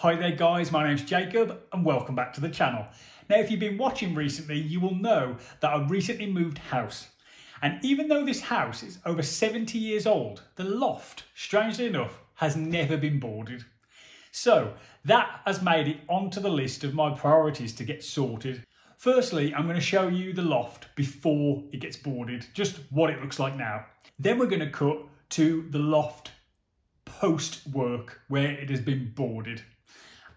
Hi there guys, my name's Jacob and welcome back to the channel. Now if you've been watching recently, you will know that I recently moved house. And even though this house is over 70 years old, the loft, strangely enough, has never been boarded. So that has made it onto the list of my priorities to get sorted. Firstly, I'm going to show you the loft before it gets boarded, just what it looks like now. Then we're going to cut to the loft post work where it has been boarded.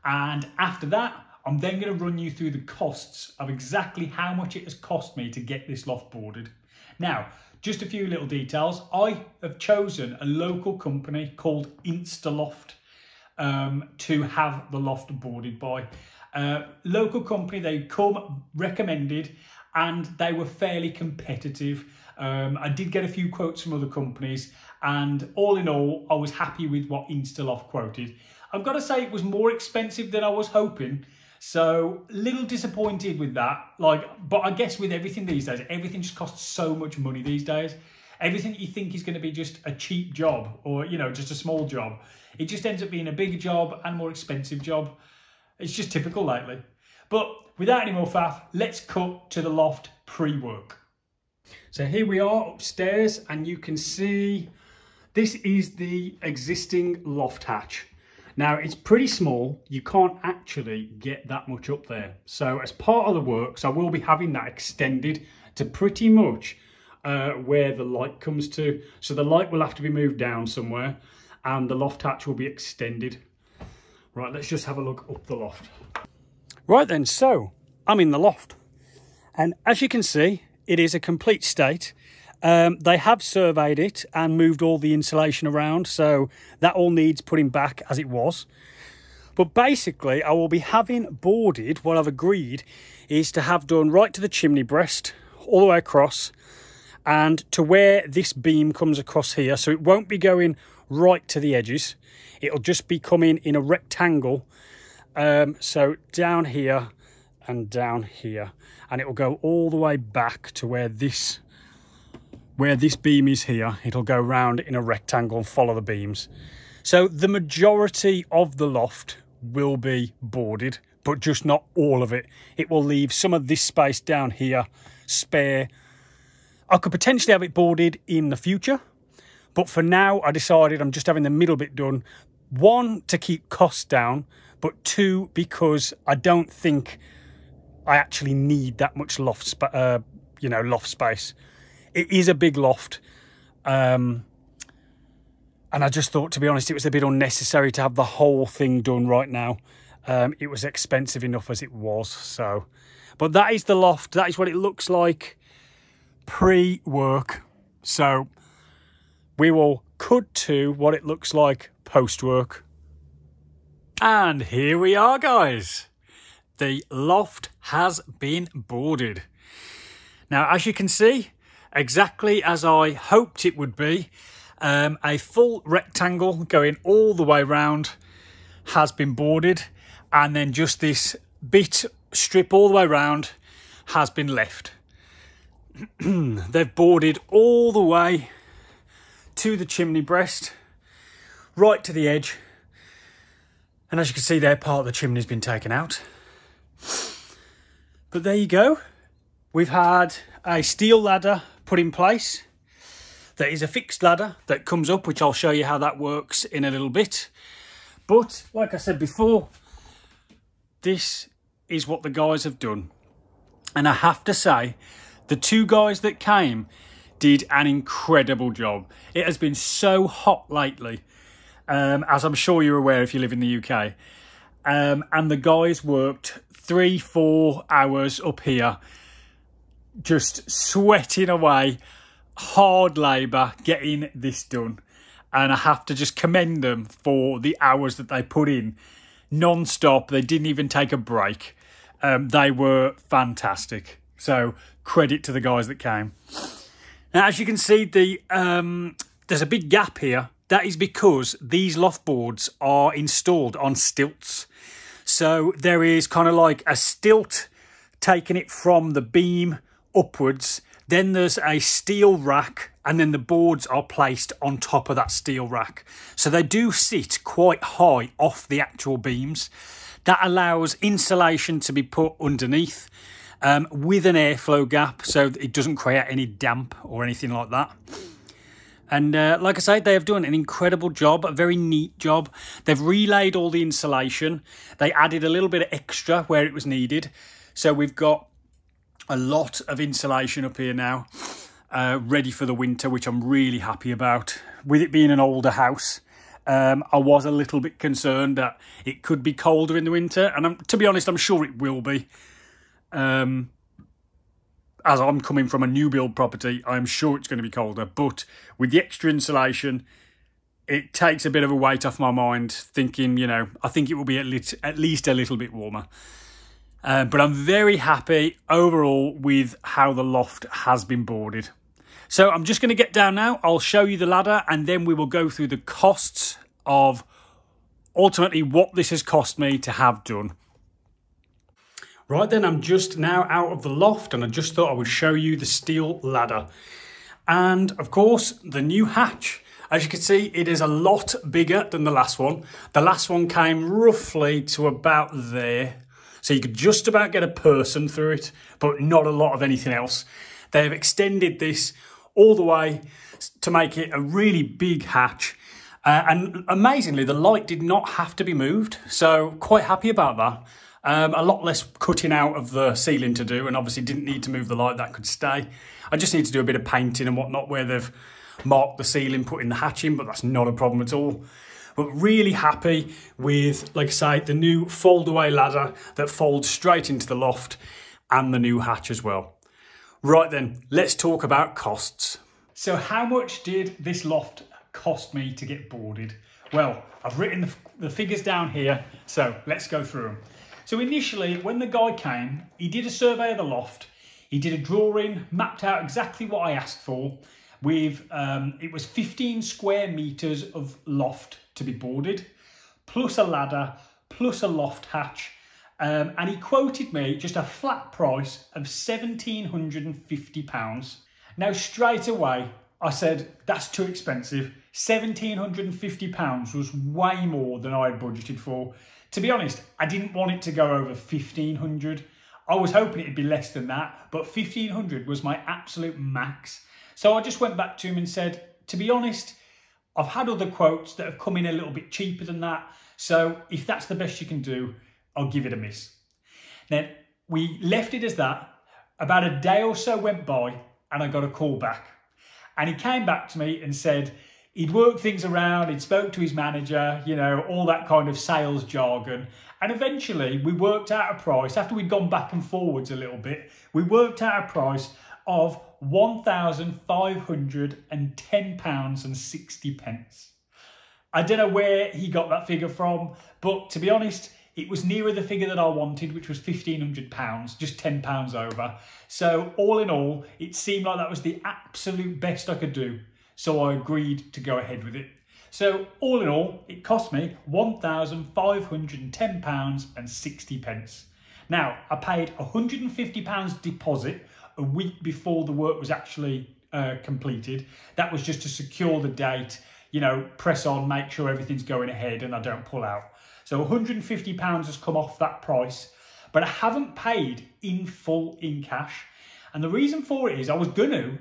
And after that, I'm then going to run you through the costs of exactly how much it has cost me to get this loft boarded. Now, just a few little details. I have chosen a local company called Instaloft um, to have the loft boarded by. Uh, local company, they come recommended and they were fairly competitive. Um, I did get a few quotes from other companies and all in all, I was happy with what Instaloft quoted. I've got to say it was more expensive than I was hoping. So a little disappointed with that. Like, but I guess with everything these days, everything just costs so much money these days. Everything you think is going to be just a cheap job or you know just a small job, it just ends up being a bigger job and more expensive job. It's just typical lately. But without any more faff, let's cut to the loft pre-work. So here we are upstairs and you can see this is the existing loft hatch. Now it's pretty small, you can't actually get that much up there. So as part of the works, I will be having that extended to pretty much uh, where the light comes to. So the light will have to be moved down somewhere and the loft hatch will be extended. Right, let's just have a look up the loft. Right then, so I'm in the loft. And as you can see, it is a complete state. Um, they have surveyed it and moved all the insulation around, so that all needs putting back as it was. But basically, I will be having boarded, what I've agreed is to have done right to the chimney breast, all the way across, and to where this beam comes across here. So it won't be going right to the edges. It'll just be coming in a rectangle. Um, so down here and down here. And it will go all the way back to where this where this beam is here, it'll go round in a rectangle and follow the beams. So the majority of the loft will be boarded, but just not all of it. It will leave some of this space down here spare. I could potentially have it boarded in the future, but for now I decided I'm just having the middle bit done. One, to keep costs down, but two, because I don't think I actually need that much loft, uh, you know, loft space it is a big loft. Um, and I just thought, to be honest, it was a bit unnecessary to have the whole thing done right now. Um, it was expensive enough as it was. So, but that is the loft. That is what it looks like pre-work. So we will cut to what it looks like post-work. And here we are, guys. The loft has been boarded. Now, as you can see, exactly as I hoped it would be. Um, a full rectangle going all the way round has been boarded and then just this bit strip all the way round has been left. They've boarded all the way to the chimney breast, right to the edge. And as you can see there, part of the chimney's been taken out. But there you go. We've had a steel ladder put in place. There is a fixed ladder that comes up, which I'll show you how that works in a little bit. But like I said before, this is what the guys have done. And I have to say, the two guys that came did an incredible job. It has been so hot lately, um, as I'm sure you're aware if you live in the UK. Um, and the guys worked three, four hours up here just sweating away, hard labour getting this done. And I have to just commend them for the hours that they put in non-stop. They didn't even take a break. Um, they were fantastic. So credit to the guys that came. Now, as you can see, the um, there's a big gap here. That is because these loft boards are installed on stilts. So there is kind of like a stilt taking it from the beam upwards. Then there's a steel rack and then the boards are placed on top of that steel rack. So they do sit quite high off the actual beams. That allows insulation to be put underneath um, with an airflow gap so it doesn't create any damp or anything like that. And uh, like I say, they have done an incredible job, a very neat job. They've relayed all the insulation. They added a little bit of extra where it was needed. So we've got a lot of insulation up here now, uh, ready for the winter, which I'm really happy about. With it being an older house, um, I was a little bit concerned that it could be colder in the winter. And I'm, to be honest, I'm sure it will be. Um, as I'm coming from a new build property, I'm sure it's going to be colder. But with the extra insulation, it takes a bit of a weight off my mind, thinking, you know, I think it will be at, at least a little bit warmer. Uh, but I'm very happy overall with how the loft has been boarded. So I'm just going to get down now. I'll show you the ladder and then we will go through the costs of ultimately what this has cost me to have done. Right then, I'm just now out of the loft and I just thought I would show you the steel ladder. And of course, the new hatch. As you can see, it is a lot bigger than the last one. The last one came roughly to about there. So you could just about get a person through it, but not a lot of anything else. They have extended this all the way to make it a really big hatch. Uh, and amazingly, the light did not have to be moved. So quite happy about that. Um, a lot less cutting out of the ceiling to do, and obviously didn't need to move the light, that could stay. I just need to do a bit of painting and whatnot where they've marked the ceiling, putting the hatching, but that's not a problem at all. But really happy with, like I say, the new fold away ladder that folds straight into the loft and the new hatch as well. Right then, let's talk about costs. So how much did this loft cost me to get boarded? Well, I've written the, the figures down here, so let's go through them. So initially, when the guy came, he did a survey of the loft. He did a drawing, mapped out exactly what I asked for. With um, it was 15 square meters of loft to be boarded, plus a ladder, plus a loft hatch, um, and he quoted me just a flat price of £1,750. Now, straight away, I said, that's too expensive. £1,750 was way more than I had budgeted for. To be honest, I didn't want it to go over 1500. I was hoping it'd be less than that, but 1500 was my absolute max. So I just went back to him and said, to be honest, I've had other quotes that have come in a little bit cheaper than that. So if that's the best you can do, I'll give it a miss. Then we left it as that. About a day or so went by and I got a call back. And he came back to me and said, he'd worked things around, he'd spoke to his manager, you know, all that kind of sales jargon. And eventually we worked out a price, after we'd gone back and forwards a little bit, we worked out a price of £1,510.60. pence. I don't know where he got that figure from, but to be honest, it was nearer the figure that I wanted, which was £1,500, just £10 over. So all in all, it seemed like that was the absolute best I could do so I agreed to go ahead with it. So all in all, it cost me £1,510 and 60 pence. Now, I paid £150 deposit a week before the work was actually uh, completed. That was just to secure the date, you know, press on, make sure everything's going ahead and I don't pull out. So £150 has come off that price, but I haven't paid in full in cash. And the reason for it is I was going to,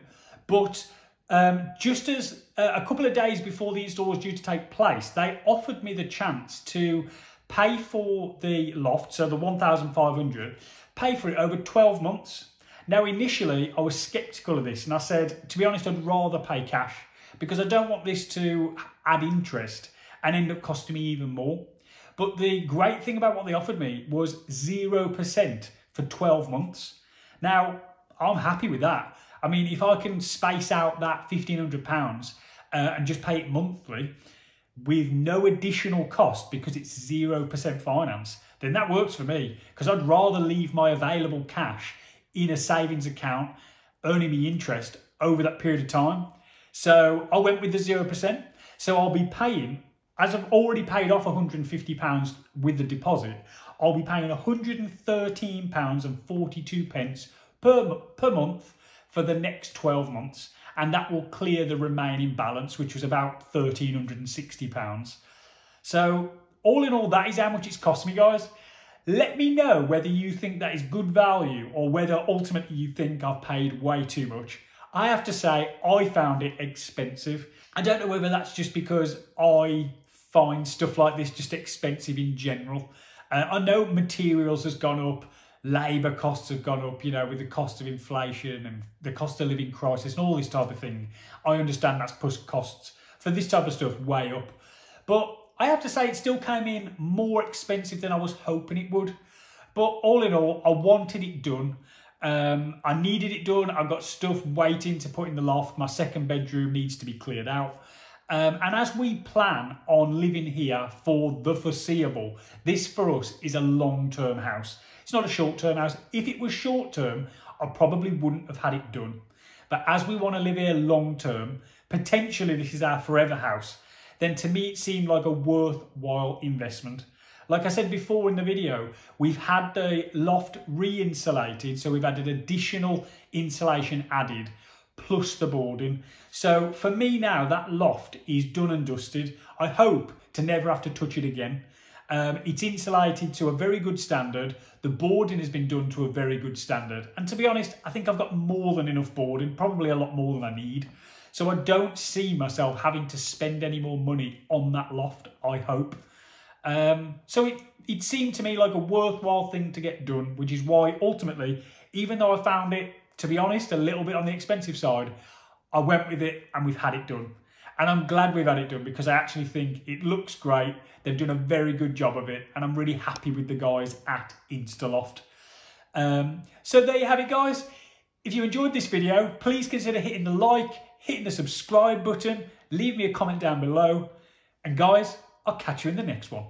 but um, just as uh, a couple of days before the install was due to take place, they offered me the chance to pay for the loft, so the 1,500, pay for it over 12 months. Now, initially, I was sceptical of this, and I said, to be honest, I'd rather pay cash because I don't want this to add interest and end up costing me even more. But the great thing about what they offered me was 0% for 12 months. Now, I'm happy with that. I mean, if I can space out that £1,500 uh, and just pay it monthly with no additional cost because it's 0% finance, then that works for me because I'd rather leave my available cash in a savings account earning me interest over that period of time. So I went with the 0%. So I'll be paying, as I've already paid off £150 with the deposit, I'll be paying £113 and 42 pence per, per month for the next 12 months. and that will clear the remaining balance, which was about £1,360. So all in all, that is how much it's cost me, guys. Let me know whether you think that is good value or whether ultimately you think I've paid way too much. I have to say, I found it expensive. I don't know whether that's just because I find stuff like this just expensive in general. Uh, I know materials has gone up, labour costs have gone up, you know, with the cost of inflation and the cost of living crisis and all this type of thing. I understand that's pushed costs for this type of stuff way up. But I have to say it still came in more expensive than I was hoping it would. But all in all, I wanted it done. Um, I needed it done. I've got stuff waiting to put in the loft. My second bedroom needs to be cleared out. Um, and as we plan on living here for the foreseeable, this for us is a long-term house. It's not a short-term house. If it was short-term, I probably wouldn't have had it done. But as we want to live here long-term, potentially this is our forever house, then to me it seemed like a worthwhile investment. Like I said before in the video, we've had the loft re-insulated, so we've added additional insulation added, plus the boarding. So for me now, that loft is done and dusted. I hope to never have to touch it again. Um, it's insulated to a very good standard. The boarding has been done to a very good standard. And to be honest, I think I've got more than enough boarding, probably a lot more than I need. So I don't see myself having to spend any more money on that loft, I hope. Um, so it, it seemed to me like a worthwhile thing to get done, which is why ultimately, even though I found it, to be honest, a little bit on the expensive side, I went with it and we've had it done. And I'm glad we've had it done because I actually think it looks great. They've done a very good job of it. And I'm really happy with the guys at Instaloft. Um, so there you have it, guys. If you enjoyed this video, please consider hitting the like, hitting the subscribe button, leave me a comment down below. And guys, I'll catch you in the next one.